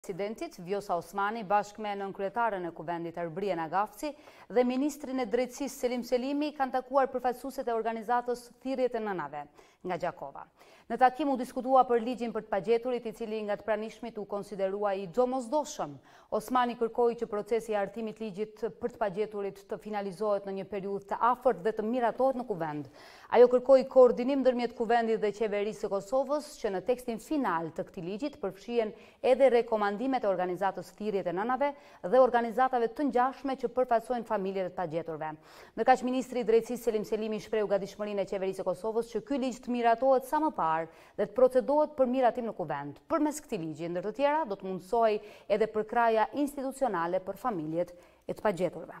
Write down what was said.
Presidentit, Vjosa Osmani bashkë me nënkryetaren e Kuvendit Arbërie Nagavci dhe ministrin e Drejtësisë Selim Selimi kanë takuar përfaqësuesit e organizatës Thirrjet e Nënave nga Gjakova. Në takim u diskutua për ligjin për të pagjeturit i cili nga të pranishmit u konsiderua i domosdoshëm. Osmani kërkoi që procesi i hartimit të ligjit për të pagjeturit të finalizohet në një periudhë të afërt dhe të miratohet në Kuvend. Ajo kërkoi koordinim ndërmjet Kuvendit dhe Qeverisë së Kosovës që në tekstin final të këtij ligji të përfshihen edhe rekomandimet e organizatës Thirrjet e Nënave dhe organizatave të ngjashme që përfaqësojnë familjet e të pagjeturve. Ndërkaq ministri i Drejtësisë Selim Selimi shprehu gatishmërinë e Qeverisë së Kosovës që ky ligj të miratohet sa më parë dhe të procedohet për miratim në Kuvend. Përmes këtij ligji, ndër të tjera, do të mundësohej edhe përkrahja institucionale për familjet e të pagjeturve.